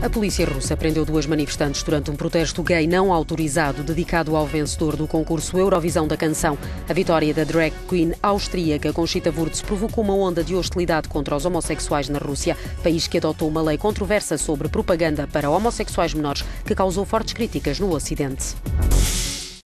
A polícia russa prendeu duas manifestantes durante um protesto gay não autorizado dedicado ao vencedor do concurso Eurovisão da Canção. A vitória da drag queen austríaca Conchita Wurz provocou uma onda de hostilidade contra os homossexuais na Rússia, país que adotou uma lei controversa sobre propaganda para homossexuais menores que causou fortes críticas no Ocidente.